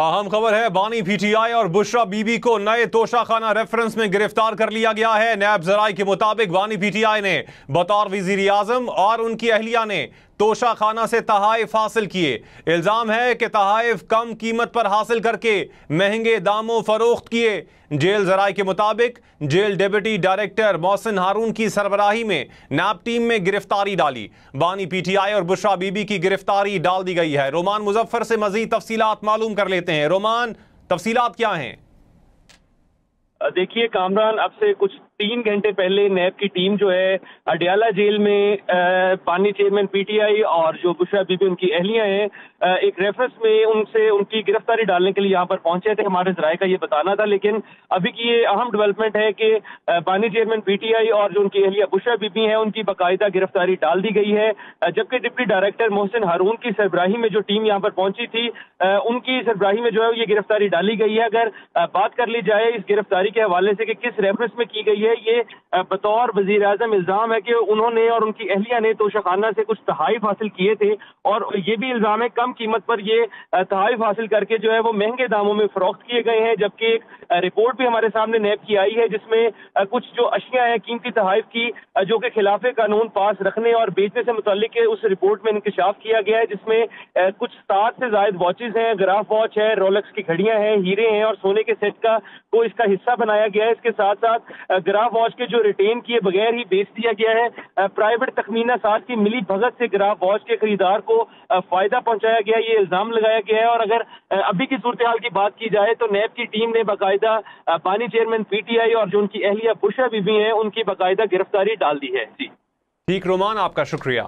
اہم خبر ہے، بانی پی ٹی آئی اور بشرا بی بی کو نئے توشہ خانہ ریفرنس میں گرفتار کر لیا گیا ہے۔ نیب ذرائع کے مطابق بانی پی ٹی آئی نے بطور وزیر اعظم اور ان کی اہلیہ نے توشہ خانہ سے تحائف حاصل کیے۔ الزام ہے کہ تحائف کم قیمت پر حاصل کر کے مہنگے داموں فروخت کیے۔ جیل ذرائع کے مطابق، jail deputy director Mohsin Haroon کی سربراہی میں نیب ٹیم میں گرفتاری ڈالی۔ بانی پی ٹی آئی اور بشرا بی بی کی گرفتاری ڈال دی گئی ہے۔ رومان مظفر سے مزید تفصیلات معلوم کر لیتے ہیں۔ رومان، تفصیلات کیا ہیں؟ دیکھیے، کامران، اب سے کچھ تین گھنٹے پہلے نیب کی ٹیم جو ہے، اڈیالہ جیل میں پانی چیئرمین پی ٹی آئی اور جو بشرا بی بی ان کی اہلیاں ہیں ایک ریفرنس میں ان سے ان کی گرفتاری ڈالنے کے لیے یہاں پر پہنچے تھے۔ ہمارے ذرائع کا یہ بتانا تھا، لیکن ابھی کی یہ اہم ڈیولپمنٹ ہے کہ پانی چیئرمین پی ٹی آئی اور جو ان کی اہلیہ بشرا بی بی ہیں، ان کی باقاعدہ گرفتاری ڈال دی گئی ہے۔ جبکہ ڈپٹی ڈائریکٹر محسن ہارون کی سربراہی میں جو ٹیم یہاں پر پہنچی تھی ان کی سربراہی میں جو ہے، یہ گرفتاری ڈالی گئی ہے۔ اگر بات کر لی جائے اس گرفتاری کے حوالے سے کہ کس ریفرنس میں کی گئی ہے یہ بطور وزیر اعظم الزام ہے کہ انہوں نے اور ان کی اہلیہ نے توشخانہ سے کچھ تحائف حاصل کیے تھے اور یہ بھی الزام ہے کم قیمت پر یہ تحائف حاصل کر کے جو ہے وہ مہنگے داموں میں فروخت کیے گئے ہیں، جبکہ ایک رپورٹ بھی ہمارے سامنے نیب کی آئی ہے جس میں کچھ جو اشیاء ہیں، قیمتی تحائف کی جو کہ خلاف قانون پاس رکھنے اور بیچنے سے متعلق اس رپورٹ میں انکشاف کیا گیا ہے، جس میں کچھ سات سے زائد واچز ہیں، گراف واچ ہے، رولکس کی گھڑیاں ہیں، ہیرے ہیں اور سونے کے سیٹ کا کو اس کا حصہ بنایا گیا ہے۔ اس کے ساتھ ساتھ گراف واچ کے جو ریٹین کیے بغیر ہی بیچ دیا گیا ہے پرائیویٹ تخمینہ ساز کی ملی بھگت سے گراف واچ کے خریدار کو فائدہ پہنچایا گیا، یہ الزام لگایا گیا ہے۔ اور اگر ابھی کی صورتحال کی بات کی جائے تو نیب کی ٹیم نے باقاعدہ پانی چیئرمین پی ٹی آئی اور جو ان کی اہلیہ بشا بی بی ہیں، ان کی باقاعدہ گرفتاری ڈال دی ہے۔ جی۔ ٹھیک، رومان، آپ کا شکریہ۔